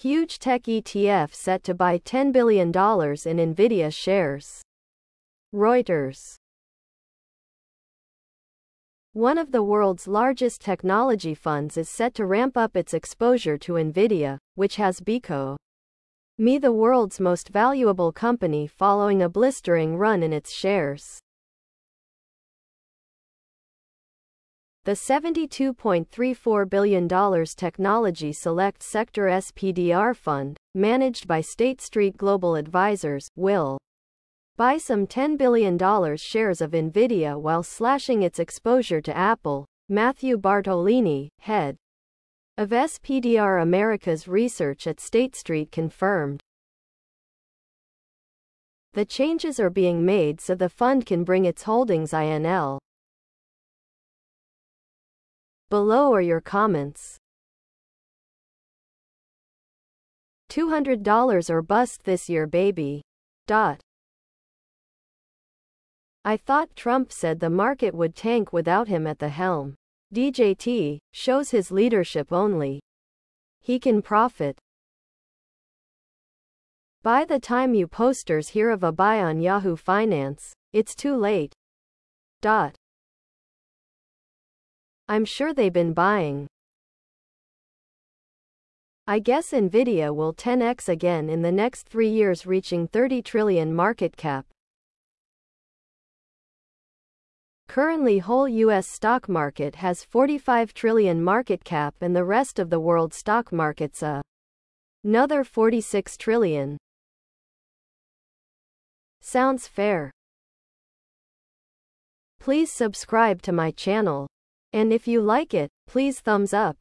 Huge tech ETF set to buy $10 billion in Nvidia shares. Reuters. One of the world's largest technology funds is set to ramp up its exposure to Nvidia, which has become me the world's most valuable company following a blistering run in its shares. The $72.34 billion Technology Select Sector SPDR Fund, managed by State Street Global Advisors, will buy some $10 billion shares of Nvidia while slashing its exposure to Apple, Matthew Bartolini, head of SPDR America's research at State Street confirmed. The changes are being made so the fund can bring its holdings INL Below are your comments. $200 or bust this year baby. Dot. I thought Trump said the market would tank without him at the helm. DJT shows his leadership only. He can profit. By the time you posters hear of a buy on Yahoo Finance, it's too late. Dot. I'm sure they've been buying. I guess Nvidia will 10x again in the next three years reaching 30 trillion market cap. Currently whole US stock market has 45 trillion market cap and the rest of the world stock market's a another 46 trillion. Sounds fair. Please subscribe to my channel. And if you like it, please thumbs up.